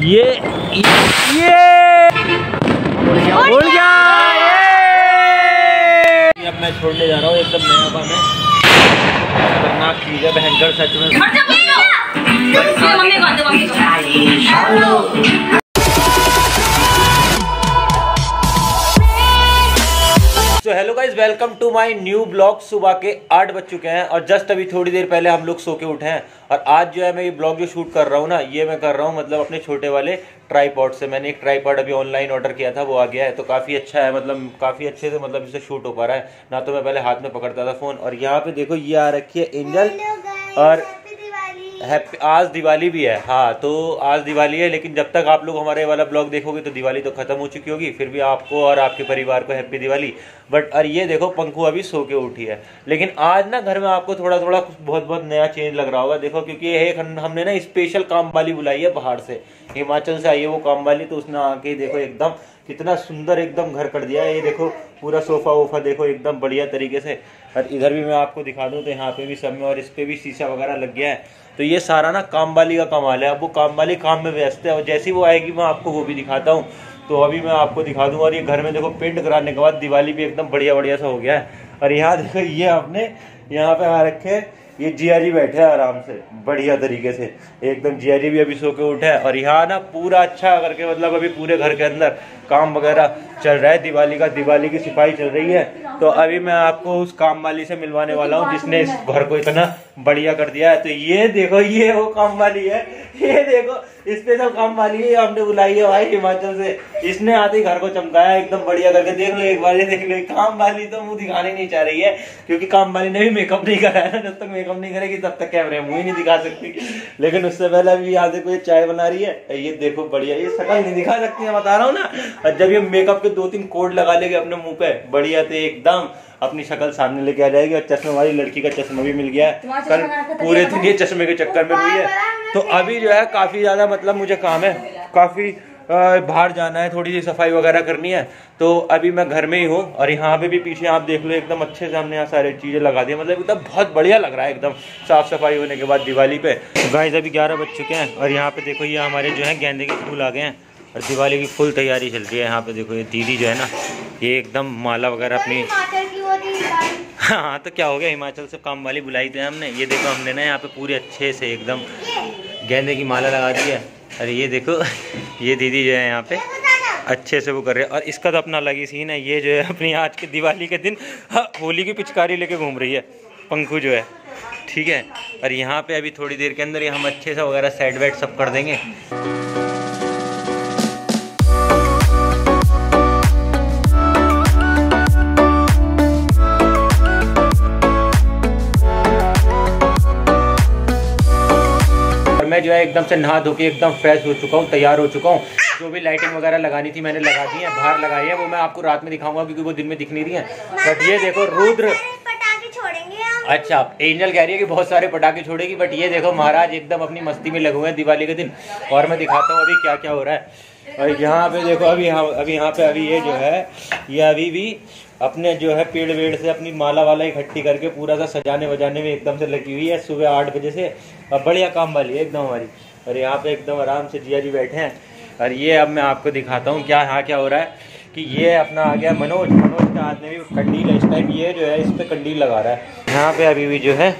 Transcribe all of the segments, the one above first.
ये ये। उड़ गया। ये अब मैं छोड़ने जा रहा हूँ एकदम नया पान है खतरनाक चीज़ है भयंकर सच में। So hello guys welcome to my new blog सुबह के आठ बज चुके हैं और जस्ट अभी थोड़ी देर पहले हम लोग सो के उठे हैं। और आज जो है मैं ये ब्लॉग जो शूट कर रहा हूँ ना ये मैं कर रहा हूँ मतलब अपने छोटे वाले ट्राईपॉड से। मैंने एक ट्राईपॉड अभी ऑनलाइन ऑर्डर किया था वो आ गया है। तो काफ़ी अच्छा है मतलब काफ़ी अच्छे से मतलब इसे शूट हो पा रहा है। ना तो मैं पहले हाथ में पकड़ता था फ़ोन और यहाँ पे देखो ये आ रखी है एंजल और हैप्पी आज दिवाली भी है। हाँ तो आज दिवाली है, लेकिन जब तक आप लोग हमारे वाला ब्लॉग देखोगे तो दिवाली तो खत्म हो चुकी होगी, फिर भी आपको और आपके परिवार को हैप्पी दिवाली। बट और ये देखो पंखु अभी सो के उठी है। लेकिन आज ना घर में आपको थोड़ा थोड़ा कुछ बहुत बहुत नया चेंज लग रहा होगा। देखो, क्योंकि ये हमने ना स्पेशल काम वाली बुलाई है बाहर से। हिमाचल से आई है वो काम वाली तो उसने आके देखो एकदम कितना सुंदर एकदम घर कर दिया है। ये देखो, पूरा सोफा वोफा देखो, एकदम बढ़िया तरीके से। और इधर भी मैं आपको दिखा दूँ तो यहाँ पे भी सब में और इस पे भी शीशा वगैरह लग गया है। तो ये सारा ना काम वाली का कमाल है। अब वो काम वाली काम में व्यस्त है और जैसी वो आएगी, मैं आपको वो भी दिखाता हूँ। तो अभी मैं आपको दिखा दूँ और ये घर में देखो पेंट कराने के बाद दिवाली भी एकदम बढ़िया बढ़िया सा हो गया है। और यहाँ देखो ये आपने यहाँ पे आ रखे ये जिया जी बैठे हैं आराम से बढ़िया तरीके से। एकदम जिया जी भी अभी सो के उठे हैं और यहाँ ना पूरा अच्छा करके मतलब अभी पूरे घर के अंदर काम वगैरह चल रहा है। दिवाली का दिवाली की सिपाही चल रही है। तो अभी मैं आपको उस काम वाली से मिलवाने वाला हूँ जिसने इस घर को इतना बढ़िया कर दिया है। तो ये देखो ये वो काम वाली है। ये देखो स्पेशल काम वाली है। हमने बुलाई है भाई हिमाचल से। इसने आते ही घर को चमकाया एकदम बढ़िया करके। देख लो एक बार ये देख लो काम वाली तो मुँह दिखाने नहीं चाह रही है क्योंकि काम वाली ने भी मेकअप नहीं कराया जब तक मेकअप नहीं करेगी तब तक कैमरे में मुँह ही नहीं दिखा सकती। लेकिन उससे पहले अभी यहाँ देखो ये चाय बना रही है ये देखो बढ़िया ये शकल नहीं दिखा सकती है बता रहा हूँ ना। और जब ये मेकअप के दो तीन कोड लगा लेंगे अपने मुँह पे बढ़िया थे एकदम अपनी शक्ल सामने लेके आ जाएगी और चश्मे वाली लड़की का चश्मा भी मिल गया है। कल पूरे दिन ये चश्मे के चक्कर में हुई है। तो अभी जो है काफ़ी ज़्यादा मतलब मुझे काम है काफ़ी बाहर जाना है थोड़ी सी सफ़ाई वगैरह करनी है तो अभी मैं घर में ही हूँ और यहाँ पे भी पीछे आप देख लो एकदम अच्छे से हमने यहाँ सारी चीज़ें लगा दी मतलब एकदम बहुत बढ़िया लग रहा है एकदम साफ़ सफ़ाई होने के बाद दिवाली पे। गाइस अभी ग्यारह बज चुके हैं और यहाँ पे देखो ये हमारे जो है गेंदे के फूल आ गए हैं और दिवाली की फुल तैयारी चल रही है। यहाँ पे देखो ये दीदी जो है ना ये एकदम माला वगैरह अपनी हाँ तो क्या हो गया? हिमाचल से काम वाली बुलाई थी हमने। ये देखो हमने ना यहाँ पे पूरे अच्छे से एकदम गेंदे की माला लगा दी है। अरे ये देखो ये दीदी जो है यहाँ पे अच्छे से वो कर रहे हैं। और इसका तो अपना अलग ही सीन है। ये जो है अपनी आज के दिवाली के दिन हाँ, होली की पिचकारी लेके घूम रही है पंखु जो है। ठीक है? और यहाँ पे अभी थोड़ी देर के अंदर ये हम अच्छे से वगैरह सेट वेट सब कर देंगे। और मैं जो है एकदम से नहा धो के एकदम फ्रेश हो चुका हूँ तैयार हो चुका हूँ। जो भी लाइटिंग वगैरह लगानी थी मैंने लगा दी है बाहर लगाई है वो मैं आपको रात में दिखाऊँगा क्योंकि वो दिन में दिख नहीं रही है। बट ये देखो रुद्र अच्छा एंजल कह रही है कि बहुत सारे पटाखे छोड़ेगी बट ये देखो महाराज एकदम अपनी मस्ती में लगे हुए हैं दिवाली के दिन। और मैं दिखाता हूँ अभी क्या क्या हो रहा है। और यहाँ पे देखो अभी यहाँ अभी यहाँ पे अभी ये जो है ये अभी भी अपने जो है पेड़ वेड़ से अपनी माला वाला इकट्ठी करके पूरा सा सजाने वजाने में एकदम से लगी हुई है। सुबह आठ बजे से अब बढ़िया काम वाली है एकदम हमारी। और यहाँ पे एकदम आराम से जिया जी बैठे हैं। और ये अब मैं आपको दिखाता हूँ क्या, यहाँ क्या हो रहा है कि ये अपना आ गया मनोज। मनोज के हाथ में भी कंडील है। इस टाइम ये जो है, इस पर कंडील लगा रहा है। यहाँ पे अभी भी जो है,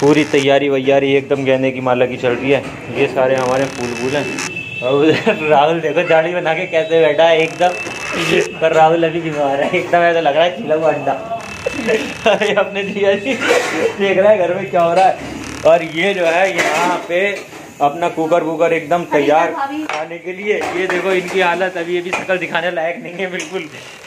पूरी तैयारी वैयारी एकदम गेंदे की माला की चल रही है। ये सारे हमारे फूल फूल हैं। और राहुल देखो, दाढ़ी बना के कैसे बैठा है एकदम। पर राहुल अभी बीमार है। एकदम ऐसा लग रहा है चिला हुआ अंडा। अरे, अपने जिया जी देख रहा है घर में क्या हो रहा है। और ये जो है यहाँ पे अपना कुकर वूकर एकदम तैयार खाने के लिए। ये देखो इनकी हालत अभी ये भी शक्ल दिखाने लायक नहीं है बिल्कुल।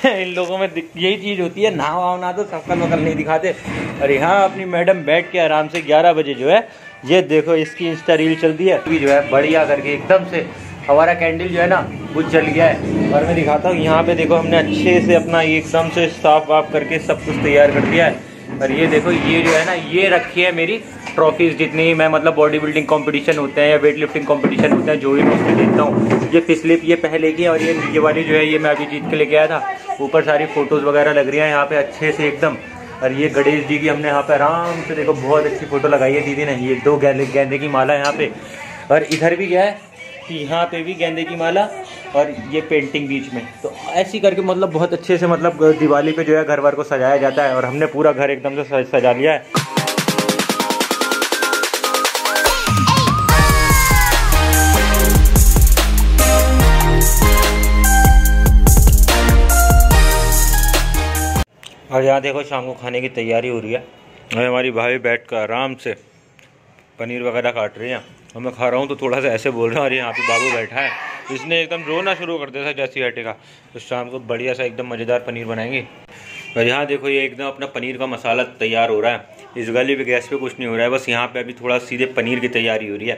इन लोगों में यही चीज़ होती है ना वाव ना तो शक्ल वकल नहीं दिखाते। और यहाँ अपनी मैडम बैठ के आराम से 11 बजे जो है ये देखो इसकी इंस्टा रील चलती है। अभी जो है बढ़िया करके एकदम से हमारा कैंडल जो है ना वो जल गया है। और मैं दिखाता हूँ यहाँ पे देखो हमने अच्छे से अपना एकदम से साफ़ वाफ करके सब कुछ तैयार कर दिया है। और ये देखो, ये जो है ना, ये रखी है मेरी ट्रॉफीज जितनी मैं मतलब बॉडी बिल्डिंग कंपटीशन होते हैं या वेट लिफ्टिंग कंपटीशन होते हैं, जो भी मैं उसमें जीतता हूँ। ये पिछले ये पहले की और ये ये वाली जो है, ये मैं अभी जीत के लेके आया था। ऊपर सारी फ़ोटोज़ वगैरह लग रही है यहाँ पे अच्छे से एकदम। और ये गणेश जी की हमने यहाँ पे आराम से देखो, बहुत अच्छी फ़ोटो लगाई है दीदी ने। ये दो गेंदे गेंदे की माला यहाँ पे। और इधर भी क्या है यहाँ पे भी गेंदे की माला और ये पेंटिंग बीच में। तो ऐसी करके मतलब बहुत अच्छे से मतलब दिवाली पे जो है घर वर को सजाया जाता है और हमने पूरा घर एकदम से सजा लिया है। और यहाँ देखो शाम को खाने की तैयारी हो रही है। हमारी भाभी बैठ कर आराम से पनीर वगैरह काट रही हैं। और मैं खा रहा हूँ तो थोड़ा सा ऐसे बोल रहा हूँ, अरे यहाँ पे बाबू बैठा है। इसने एकदम रोना शुरू कर दिया था जैसी हटेगा तो शाम को बढ़िया सा एकदम मज़ेदार पनीर बनाएँगे। और यहाँ देखो ये एकदम अपना पनीर का मसाला तैयार हो रहा है। इस गली पे गैस पे कुछ नहीं हो रहा है बस यहाँ पे अभी थोड़ा सीधे पनीर की तैयारी हो रही है।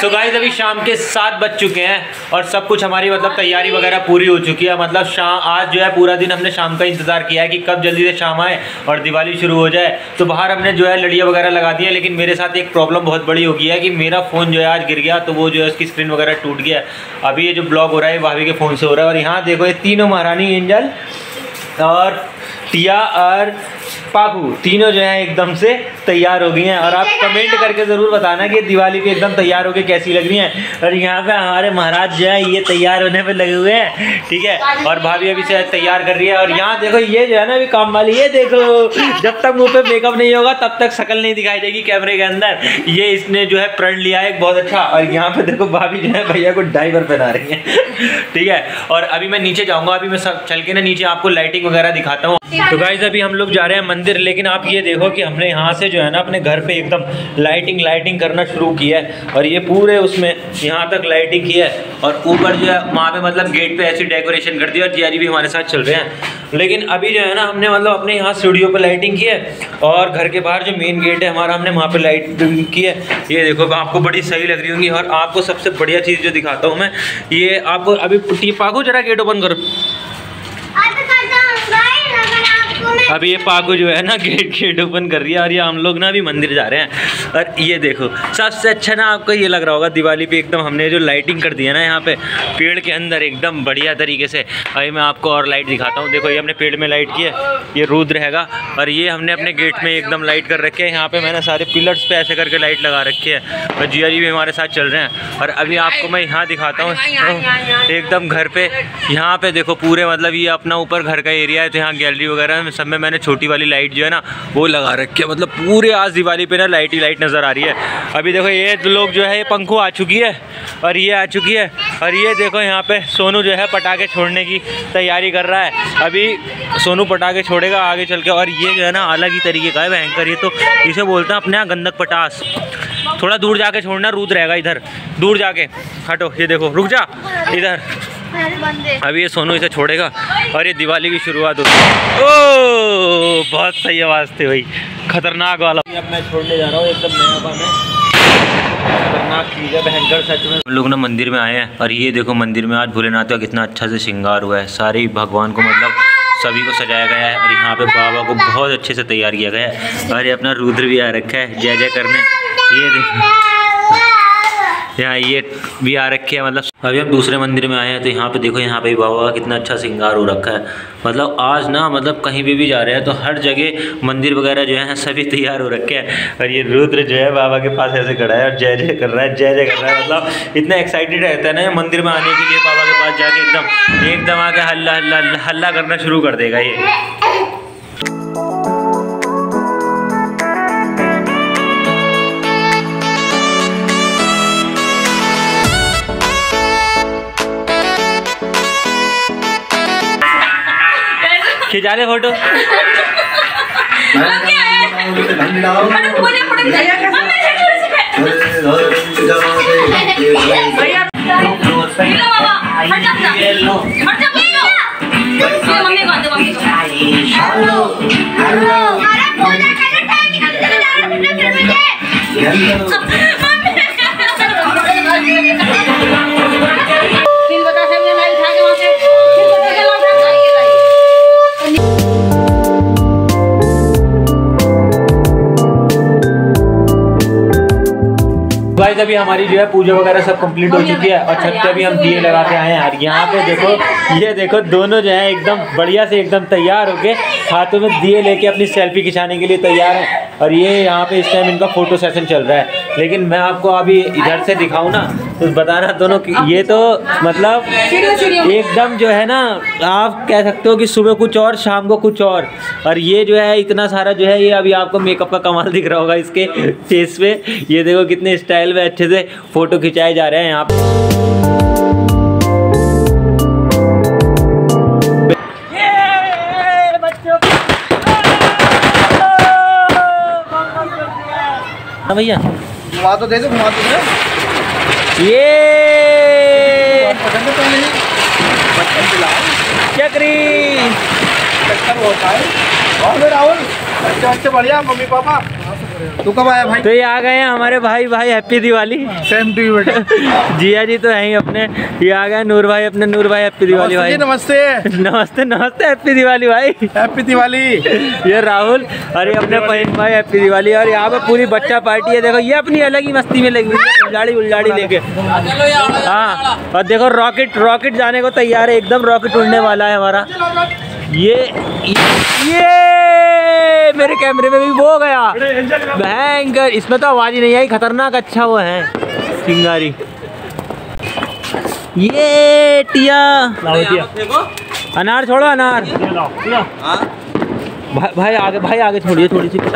सो so गाइस अभी शाम के सात बज चुके हैं और सब कुछ हमारी मतलब तैयारी वगैरह पूरी हो चुकी है। मतलब शाम आज जो है पूरा दिन हमने शाम का इंतज़ार किया है कि कब जल्दी से शाम आए और दिवाली शुरू हो जाए। तो बाहर हमने जो है लड़िया वगैरह लगा दी है लेकिन मेरे साथ एक प्रॉब्लम बहुत बड़ी हो गई है कि मेरा फ़ोन जो है आज गिर गया तो वो जो है उसकी स्क्रीन वगैरह टूट गया अभी ये जो ब्लॉग हो रहा है भाभी के फ़ोन से हो रहा है। और यहाँ देखो ये तीनों महारानी एंजल और टिया और पापू तीनों जो है एकदम से तैयार हो गई हैं और आप कमेंट करके ज़रूर बताना कि दिवाली पे एकदम तैयार होके कैसी लग रही हैं। और यहाँ पे हमारे महाराज जो है ये तैयार होने पे लगे हुए हैं ठीक है? और भाभी अभी से तैयार कर रही है। और यहाँ देखो ये जो है ना अभी काम वाली ये देखो जब तक मुँह पे मेकअप नहीं होगा तब तक शकल नहीं दिखाई देगी कैमरे के अंदर। ये इसने जो है प्रण लिया है बहुत अच्छा। और यहाँ पे देखो भाभी जो है भैया को डाइवर पहना रही है ठीक है? और अभी मैं नीचे जाऊँगा अभी मैं चल के ना नीचे आपको लाइटिंग वगैरह दिखाता हूँ। तो गाइज़ अभी हम लोग जा रहे हैं मंदिर, लेकिन आप ये देखो कि हमने यहाँ से जो है ना अपने घर पे एकदम लाइटिंग लाइटिंग करना शुरू किया है और ये पूरे उसमें यहाँ तक लाइटिंग की है और ऊपर जो है वहाँ पे मतलब गेट पे ऐसी डेकोरेशन कर दी और जियारी भी हमारे साथ चल रहे हैं। लेकिन अभी जो है ना हमने मतलब अपने यहाँ स्टूडियो पे लाइटिंग की है और घर के बाहर जो मेन गेट है हमारा हमने वहाँ पे लाइटिंग की है। ये देखो, आपको बड़ी सही लग रही होंगी और आपको सबसे बढ़िया चीज़ जो दिखाता हूँ मैं, ये आपको अभी पाको जरा गेट ओपन करो आज करता हूँ गाइस अगर आपको मैं अभी ये पाको जो है ना, गेट गेट ओपन कर रही है और ये हम लोग ना अभी मंदिर जा रहे हैं। और ये देखो, सबसे अच्छा ना आपको ये लग रहा होगा, दिवाली पे एकदम हमने जो लाइटिंग कर दी है ना यहाँ पे, पेड़ के अंदर एकदम बढ़िया तरीके से। अभी मैं आपको और लाइट दिखाता हूँ। देखो, ये हमने पेड़ में लाइट की है, ये रुद्र रहेगा और ये हमने अपने गेट में एकदम लाइट कर रखी है। यहाँ पे मैंने सारे पिलर्स पे ऐसे करके लाइट लगा रखी है। और जिया जी भी हमारे साथ चल रहे हैं। और अभी आपको मैं यहाँ दिखाता हूँ, एकदम घर पे, यहाँ पे देखो पूरे मतलब ये अपना ऊपर घर का एरिया है तो यहाँ गैलरी वगैरह सब में मैंने छोटी वाली लाइट जो है ना, वो लगा रखी है। मतलब पूरे आज दिवाली पे ना लाइट ही लाइट नज़र आ रही है। अभी देखो, ये लोग जो है, ये पंखो आ चुकी है और ये आ चुकी है और ये देखो यहाँ पे सोनू जो है पटाखे छोड़ने की तैयारी कर रहा है। अभी सोनू पटाखे छोड़ेगा, आगे चल के और ये जो है ना, अलग ही तरीके का है भयंकर। ये तो इसे बोलते हैं अपने यहाँ गंदक पटास। थोड़ा दूर जाके छोड़ना, रूद रहेगा इधर। दूर जाके। हटो, ये देखो, रुक जा। इधर। अभी ये सोनू इसे छोड़ेगा और ये दिवाली की शुरुआत होती है। ओ बहुत सही आवाज़ थी भाई। खतरनाक वाला। अब मैं छोड़ने जा रहा हूँ एकदम नया पान खतरनाक चीज़ है भयंकर सच में। हम लोग ना मंदिर में आए हैं और ये देखो मंदिर में आज भोलेनाथ का कितना अच्छा से श्रृंगार हुआ है। सारे भगवान को मतलब सभी को सजाया गया है और यहाँ पे बाबा को बहुत अच्छे से तैयार किया गया है। और ये अपना रुद्र भी आ रखा है जय जय करने ये देखो। यहाँ ये भी आ रखे हैं मतलब अभी हम दूसरे मंदिर में आए हैं तो यहाँ पे देखो, यहाँ पे बाबा का कितना अच्छा श्रृंगार हो रखा है। मतलब आज ना मतलब कहीं भी भी जा रहे हैं तो हर जगह मंदिर वगैरह जो है, सभी तैयार हो रखे हैं। और ये रुद्र जो है, बाबा के पास ऐसे खड़ा है और जय जय कर रहा है, जय जय कर रहा है। मतलब इतना एक्साइटेड रहता है ना मंदिर में आने के लिए बाबा के पास जाके एकदम एकदम आके हल्ला हल्ला हल्ला करना शुरू कर देगा ये। खिंचा ले फ़ोटो मम्मी को गाइस अभी हमारी जो है पूजा वगैरह सब कंप्लीट हो चुकी है और छत पे भी हम दिए लगा के आए हैं। और यहाँ पे देखो ये देखो दोनों जो है एकदम बढ़िया से एकदम तैयार होके हाथों में दिए लेके अपनी सेल्फी खिंचाने के लिए तैयार हैं। और ये यहाँ पे इस टाइम इनका फ़ोटो सेशन चल रहा है। लेकिन मैं आपको अभी इधर से दिखाऊँ ना तो बताना दोनों कि ये तो मतलब एकदम जो है ना आप कह सकते हो कि सुबह कुछ और शाम को कुछ और। और ये जो है इतना सारा जो है ये अभी आपको मेकअप का कमाल दिख रहा होगा इसके फेस पे। ये देखो कितने स्टाइल में अच्छे से फ़ोटो खिंचाए जा रहे हैं यहाँ पे। हाँ भैया। घुमा तो दे दो घुमा तो दे ये। पसंद दिलाओ चक्री। चक्कर होता है और राहुल अच्छे अच्छे बढ़िया मम्मी पापा तू कब आया भाई? तो ये आ गए हैं हमारे भाई भाई happy Diwali. Same to you बेटा। जिया जी तो हैं अपने। ये आ गए नूर भाई अपने नूर भाई हैप्पी दिवाली भाई। नमस्ते। नमस्ते नमस्ते हैप्पी दिवाली भाई। हैप्पी दिवाली। ये राहुल और ये अपने बहन भाई हैप्पी दिवाली। और यहाँ पे पूरी बच्चा पार्टी है देखो ये अपनी अलग ही मस्ती में लगी हुई है उल्लाड़ी उल्लाड़ी लेके। हाँ और देखो रॉकेट रॉकेट जाने को तैयार है एकदम रॉकेट उड़ने वाला है हमारा। ये ये! मेरे कैमरे में भी वो गया। भयंकर इसमें तो आवाज़ ही नहीं आई खतरनाक अच्छा वो है। चिंगारी ये टिया। अनार छोड़ो अनार। भाई भाई आगे भाई आगे छोड़िए थोड़ी सी के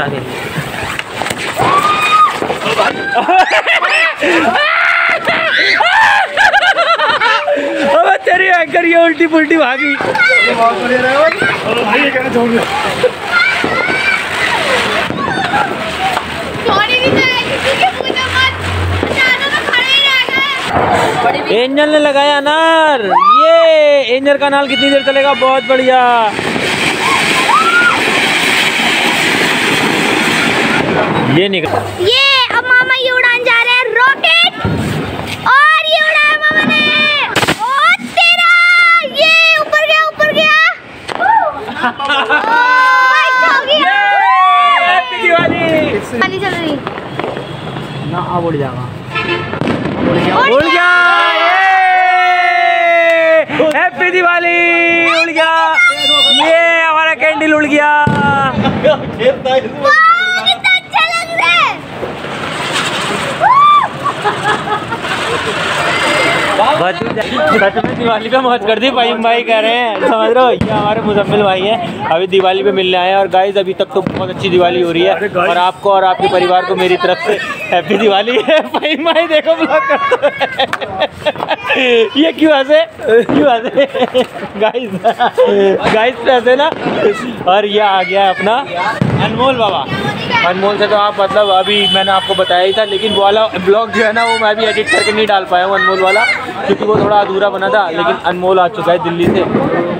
अबे तेरी एंकर ये उल्टी पुल्टी भागी एंजल ने लगाया अनार। ये एंजल का नाल कितनी देर चलेगा? बहुत बढ़िया। ये निकल ये अब मामा ये उड़ान जा रहे हैं। रॉकेट और ये उड़ाया मामा ने। ओ तेरा! ये ऊपर गया ऊपर गया ओ अच्छा हो गया हैप्पी पानी चल रही। ना अब उड़ जाएगा। उड़ उड़ गया। हैप्पी दिवाली उड़ गया। ये हमारा कैंडल उड़ गया वाह, कितना अच्छा लग रहा है सच में दिवाली पे मौज कर दी भाई भाई कह रहे हैं। समझ रहे हो? ये हमारे मुजम्मिल भाई हैं। अभी दिवाली पे मिलने आए हैं और गाइस अभी तक तो बहुत अच्छी दिवाली हो रही है। और आपको और आपके परिवार को मेरी तरफ़ से हैप्पी दिवाली है। भाई भाई देखो ब्लॉग करते ये क्यों हंसे? क्यों हंसे? गाइस गाइस पे हंसे ना? और ये आ गया अपना अनमोल बाबा। अनमोल से तो आप मतलब अभी मैंने आपको बताया ही था, लेकिन वो वाला ब्लॉग जो है ना, वो मैं भी एडिट करके नहीं डाल पाया हूँ अनमोल वाला, क्योंकि वो थोड़ा अधूरा बना था। लेकिन अनमोल आ चुका है दिल्ली से,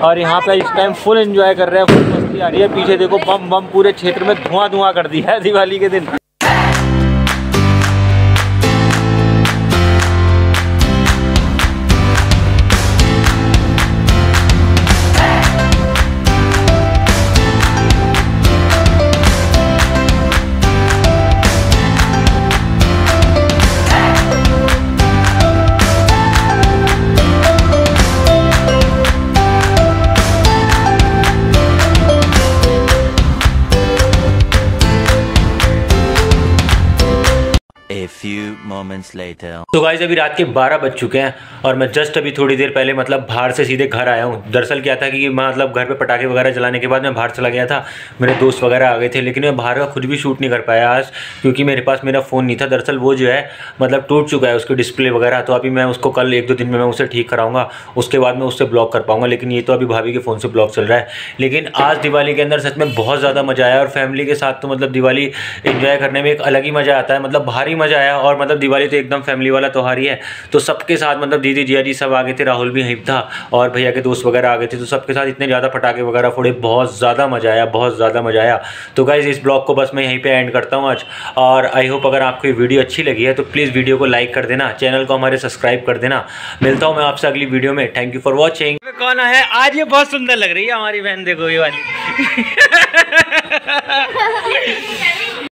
और यहाँ पे इस टाइम फुल एंजॉय कर रहे हैं फुल मस्ती आ रही है। पीछे देखो, बम बम पूरे क्षेत्र में धुआँ धुआँ कर दिया है दिवाली के दिन। Moments later. तो गाइज़ अभी रात के 12 बज चुके हैं और मैं जस्ट अभी थोड़ी देर पहले मतलब बाहर से सीधे घर आया हूँ। दरअसल क्या था कि मैं मतलब घर पे पटाखे वगैरह जलाने के बाद मैं बाहर चला गया था। मेरे दोस्त वगैरह आ गए थे, लेकिन मैं बाहर का खुद भी शूट नहीं कर पाया आज, क्योंकि मेरे पास मेरा फ़ोन नहीं था। दरअसल वो जो है मतलब टूट चुका है उसकी डिस्प्ले वगैरह तो अभी मैं उसको कल एक दो दिन में मैं उसे ठीक कराऊँगा। उसके बाद मैं उससे ब्लॉक कर पाऊँगा, लेकिन ये तो अभी भाभी के फ़ोन से ब्लॉक चल रहा है। लेकिन आज दिवाली के अंदर सच में बहुत ज़्यादा मज़ा आया और फैमिली के साथ तो मतलब दिवाली इंजॉय करने में एक अलग ही मज़ा आता है। मतलब भारी मज़ा आया और मतलब दिवाली तो एकदम फैमिली वाला त्यौहार ही। है तो सबके साथ मतलब दीदी जिया जी सब आ गए थे राहुल भी यहीं था और भैया के दोस्त वगैरह आ गए थे तो सबके साथ इतने ज़्यादा पटाखे वगैरह फोड़े बहुत ज़्यादा मज़ा आया बहुत ज़्यादा मज़ा आया। तो गाइज़ इस ब्लॉग को बस मैं यहीं पे एंड करता हूँ आज। और आई होप अगर आपको ये वीडियो अच्छी लगी है तो प्लीज़ वीडियो को लाइक कर देना चैनल को हमारे सब्सक्राइब कर देना। मिलता हूँ मैं आपसे अगली वीडियो में। थैंक यू फॉर वॉचिंग कौन है? आज ये बहुत सुंदर लग रही है हमारी बहन देखो ये वाली।